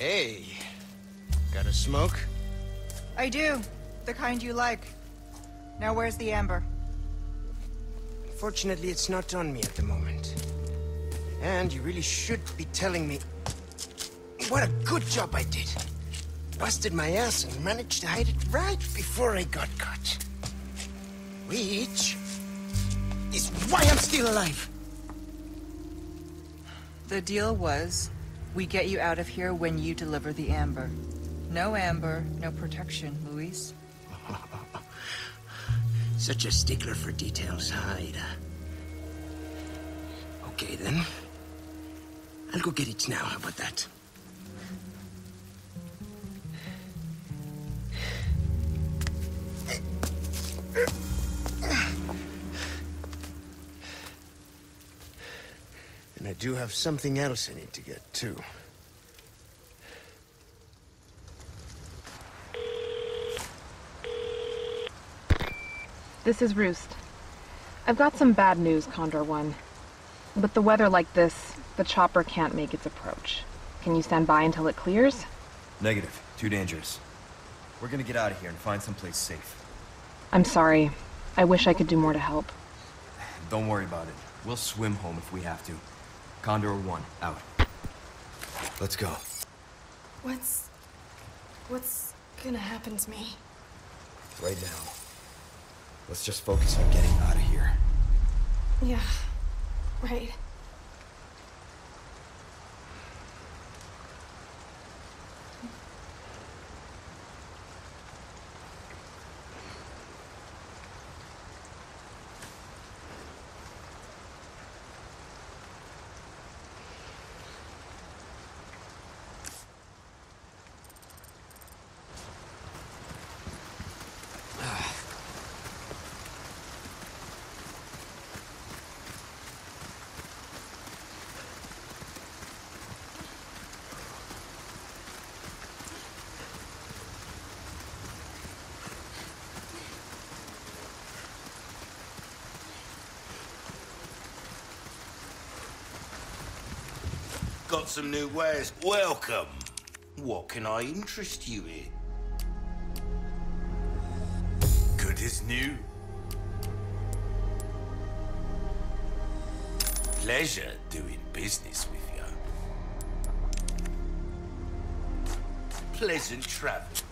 Hey, got a smoke? I do. The kind you like. Now where's the amber? Fortunately, it's not on me at the moment. And you really should be telling me what a good job I did. Busted my ass and managed to hide it right before I got caught. Which is why I'm still alive. The deal was, we get you out of here when you deliver the amber. No amber, no protection, Luis. Such a stickler for details, Ada. Okay, then. I'll go get it now. How about that? Do have something else I need to get, too. This is Roost. I've got some bad news, Condor One. With the weather like this, the chopper can't make its approach. Can you stand by until it clears? Negative. Too dangerous. We're gonna get out of here and find someplace safe. I'm sorry. I wish I could do more to help. Don't worry about it. We'll swim home if we have to. Condor 1, out. Let's go. What's... What's gonna happen to me? Right now. Let's just focus on getting out of here. Yeah, right. Got some new wares. Welcome. What can I interest you in? Good as new. Pleasure doing business with you. Pleasant travels.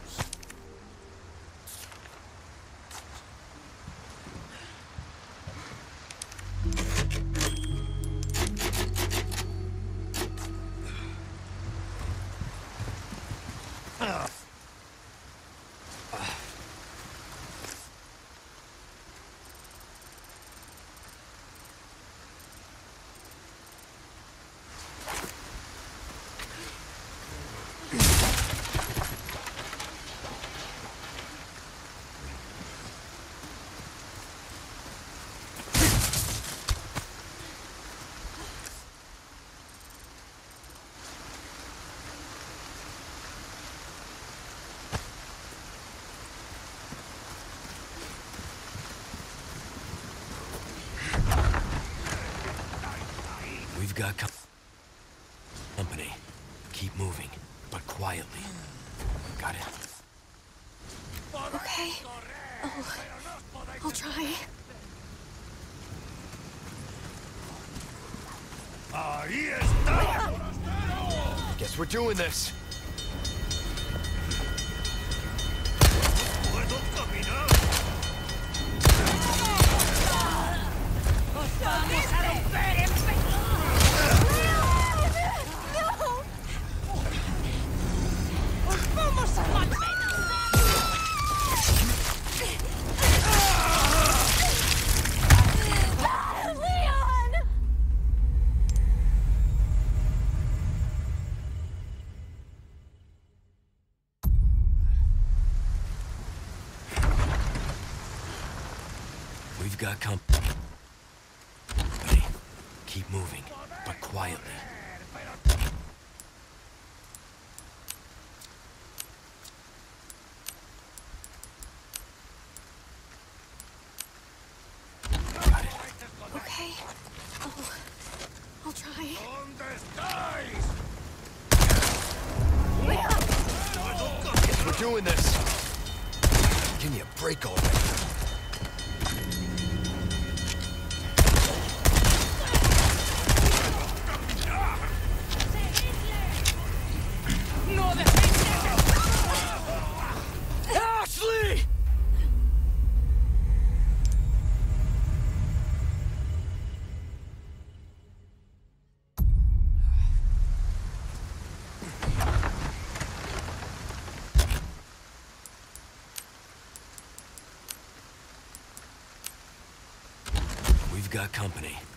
Got com company. Keep moving, but quietly. Got it? Okay. Oh, I'll try. Guess we're doing this. We've got company. Keep moving, but quietly. Got it. Okay. Oh, I'll try. we're doing this. Give me a break already. Ashley! We've got company.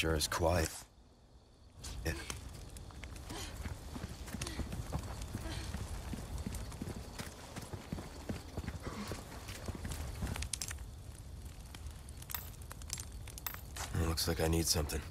Sure is quiet. Yeah. Looks like I need something.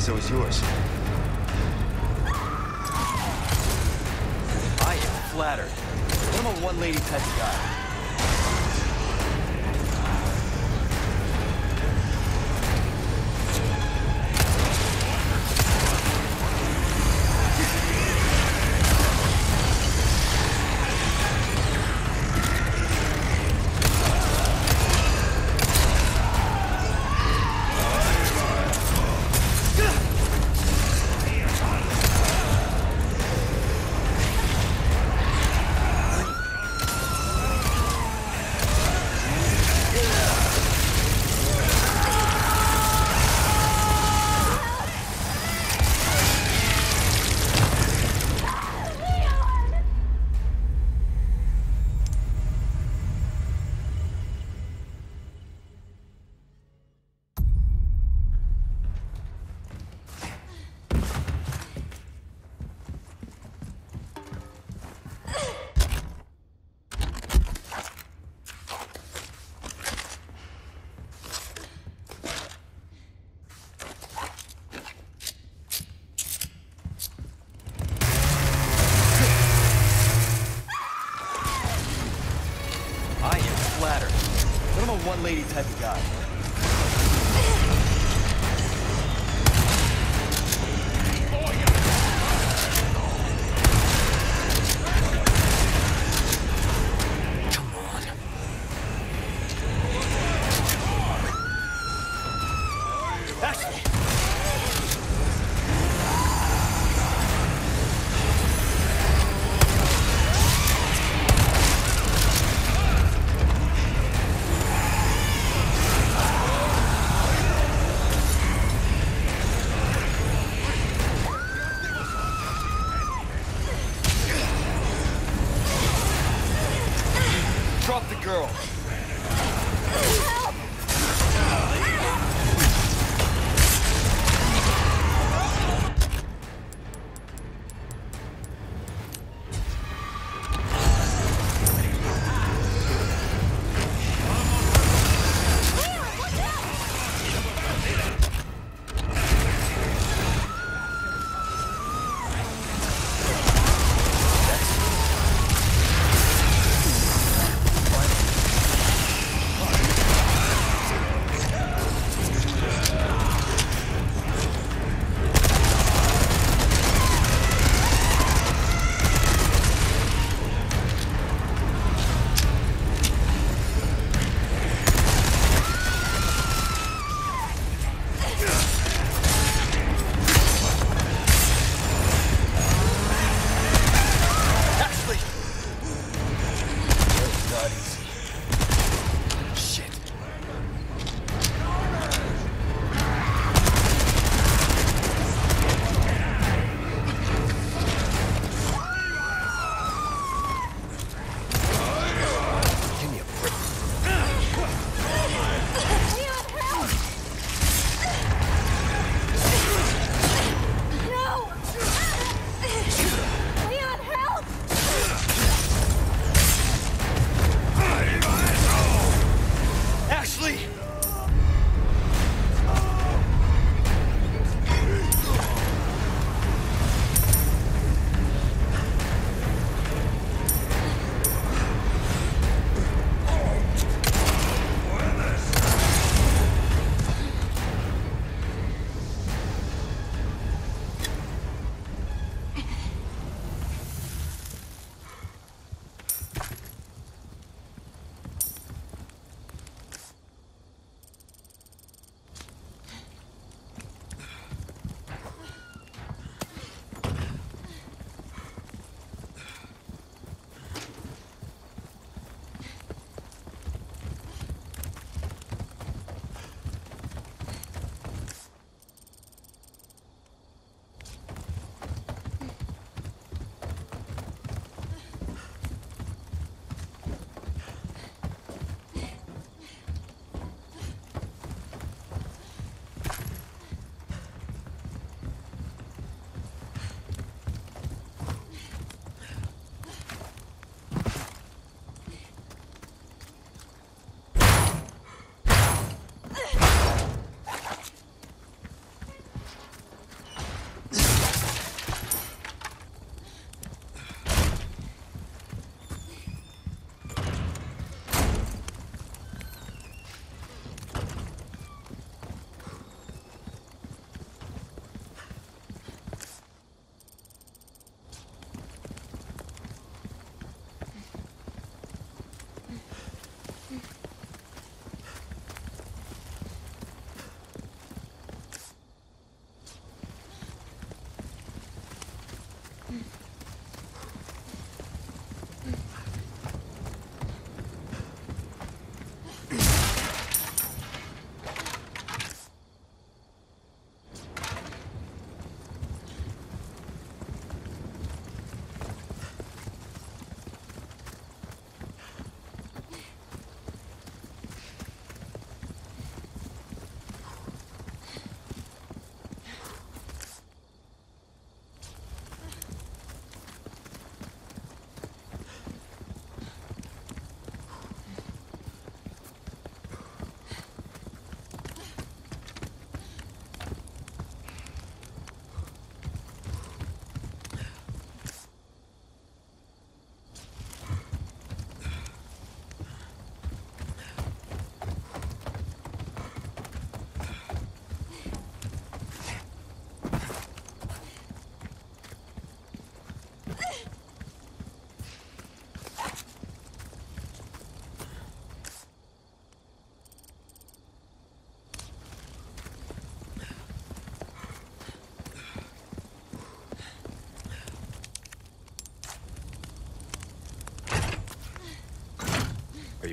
Realize it was yours. I am flattered. I'm a one-lady type of guy. One-lady type of guy.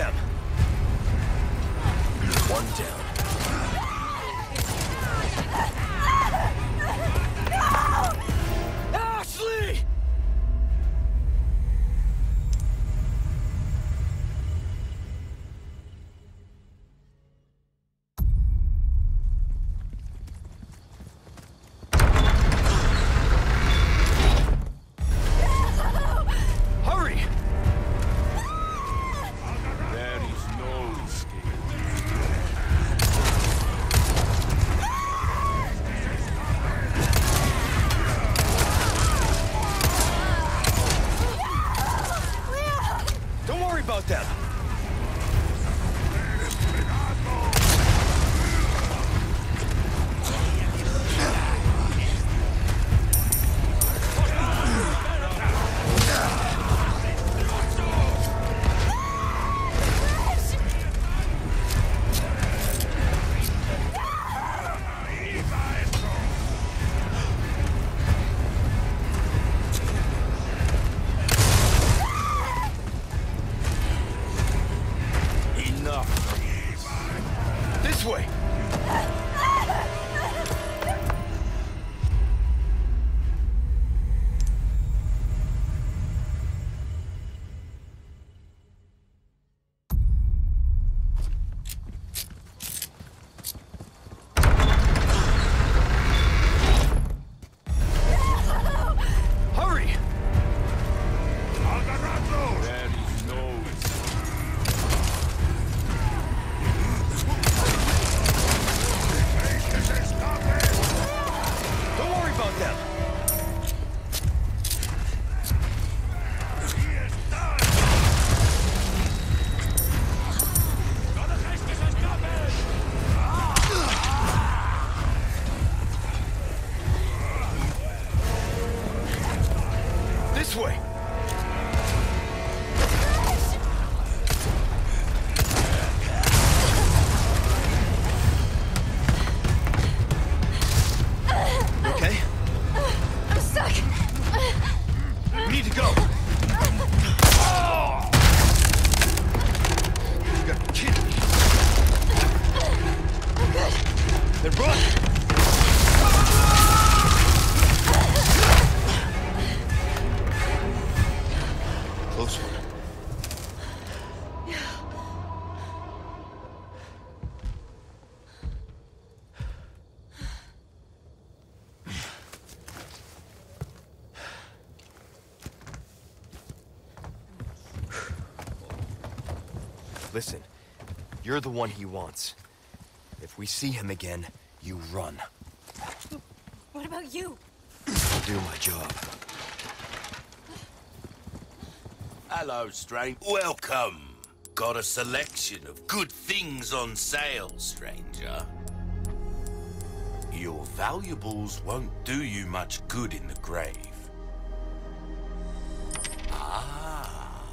them. to go. You're the one he wants. If we see him again, you run. What about you? I'll do my job. Hello, stranger. Welcome. Got a selection of good things on sale, stranger. Your valuables won't do you much good in the grave. Ah,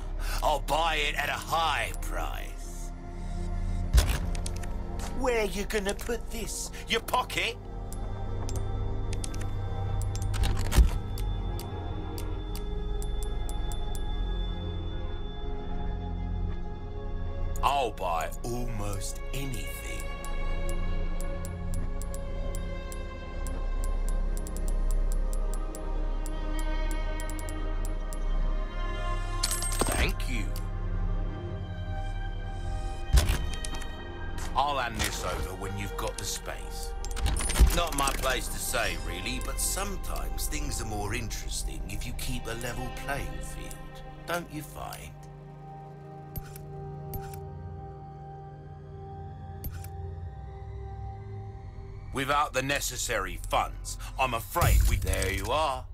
I'll buy it at a high price. Where you gonna put this? Your pocket? I'll buy almost anything. Sometimes things are more interesting if you keep a level playing field, don't you find? Without the necessary funds, I'm afraid we... There you are,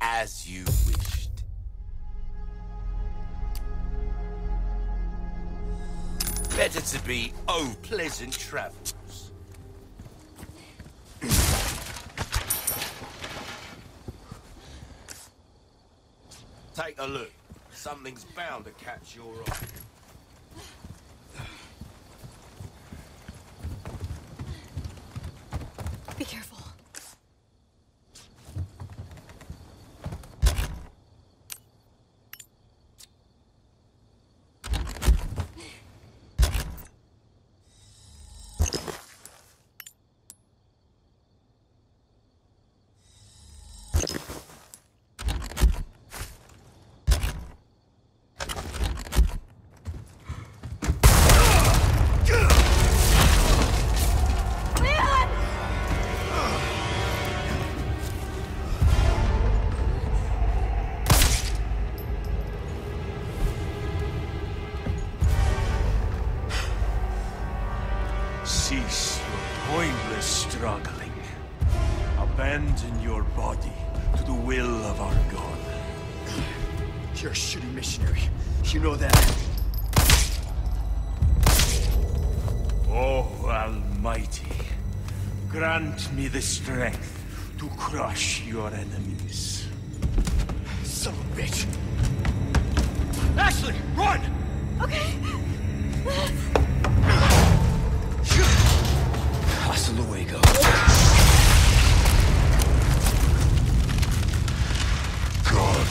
as you wished. Better to be, oh, pleasant travels. Take a look. Something's bound to catch your eye. Grant me the strength to crush your enemies. Son of a bitch. Ashley, run! Okay. Hasta luego. God,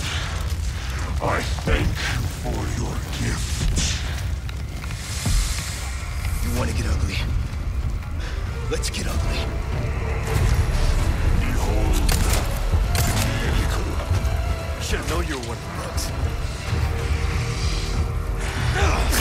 I thank you for your gift. You want to get ugly? Let's get ugly. Behold, the miracle. Should you were one of the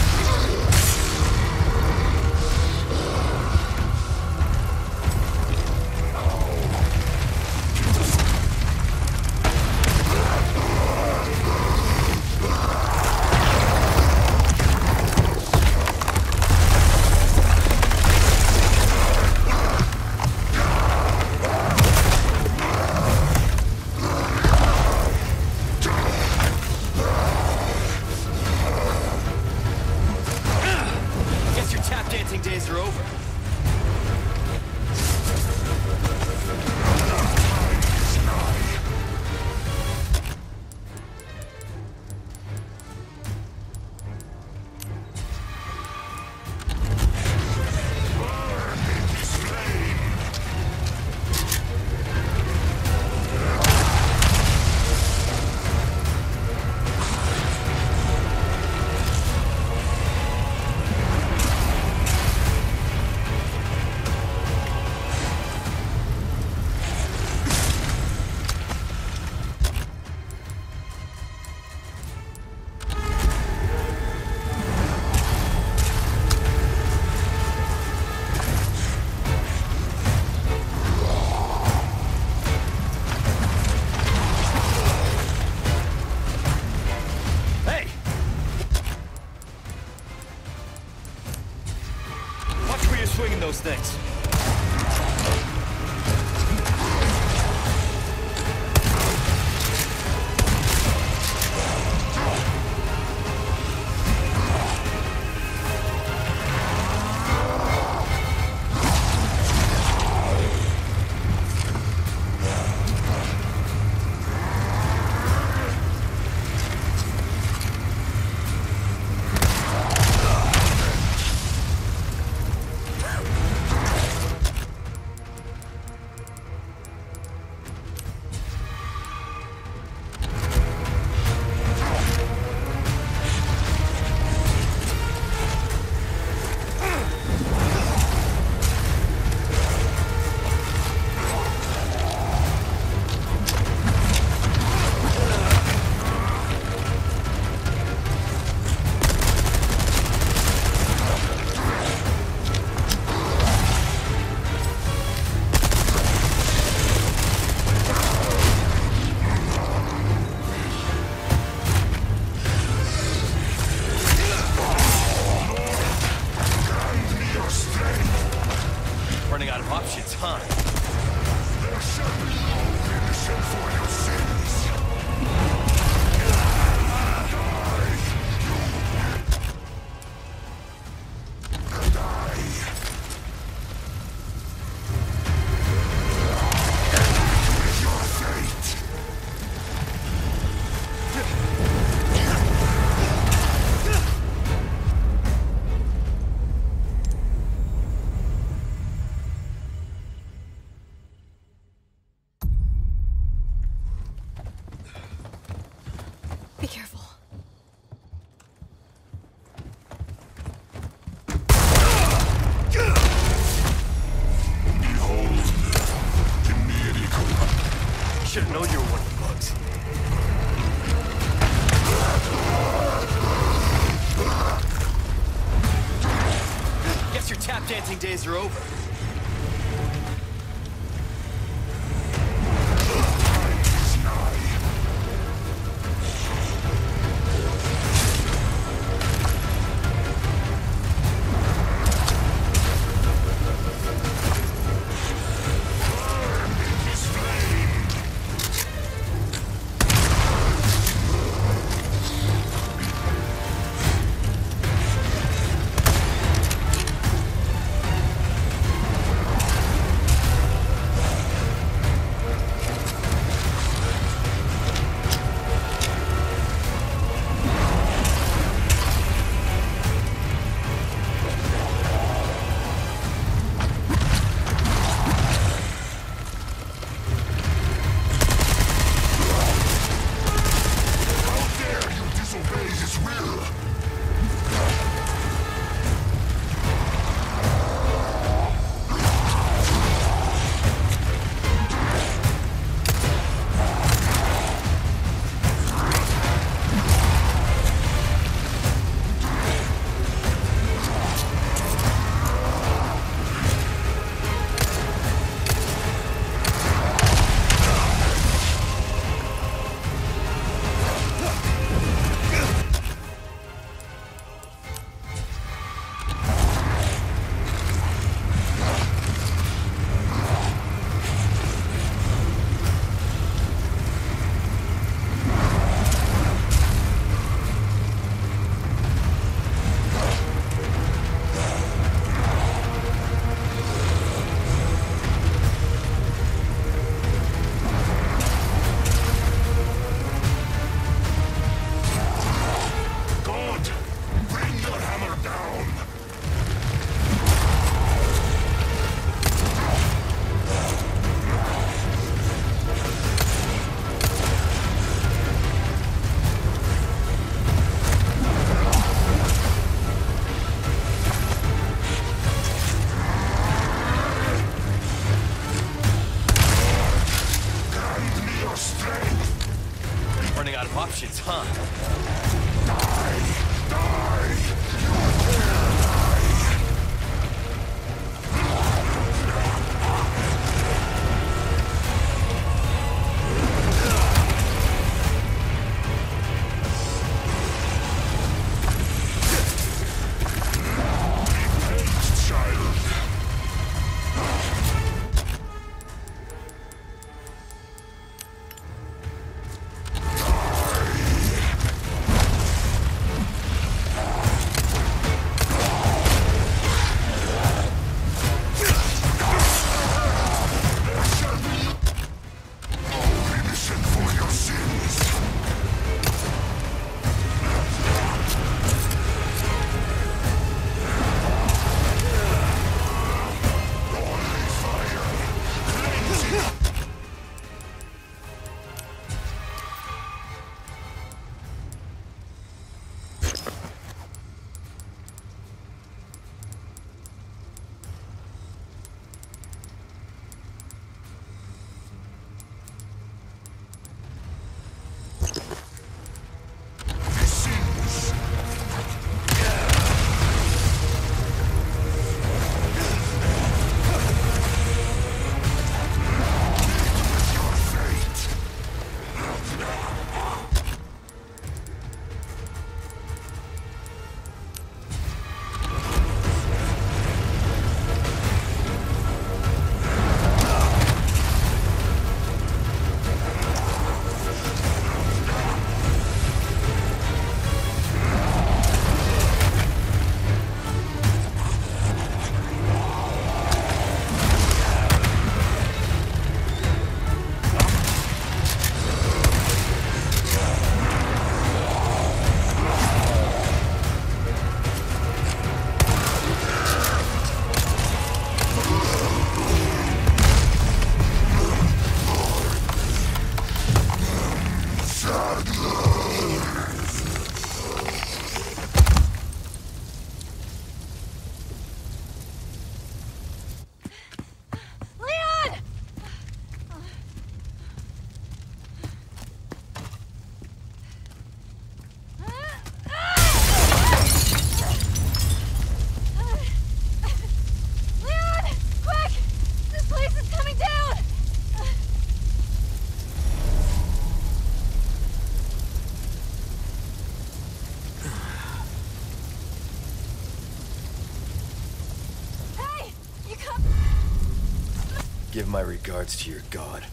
my regards to your god.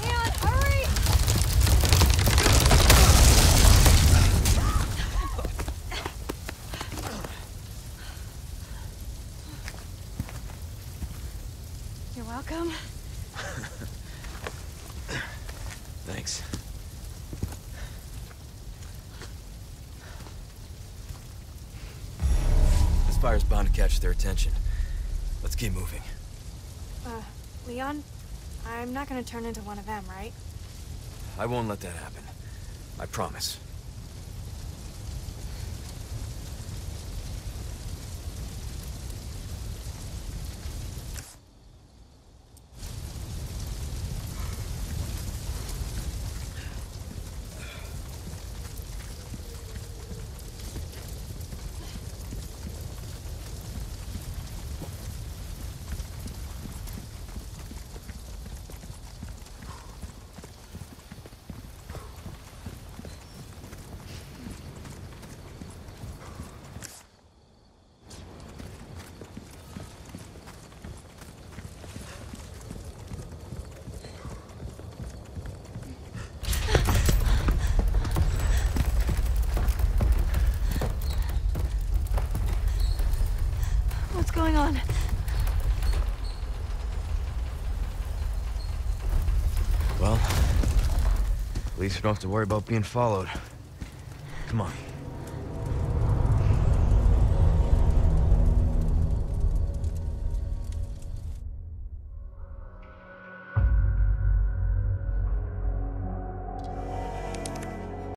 Leon, hurry! You're welcome. Thanks. This fire's bound to catch their attention. Let's keep moving. Leon, I'm not gonna turn into one of them, right? I won't let that happen. I promise. What's going on? Well, at least we don't have to worry about being followed.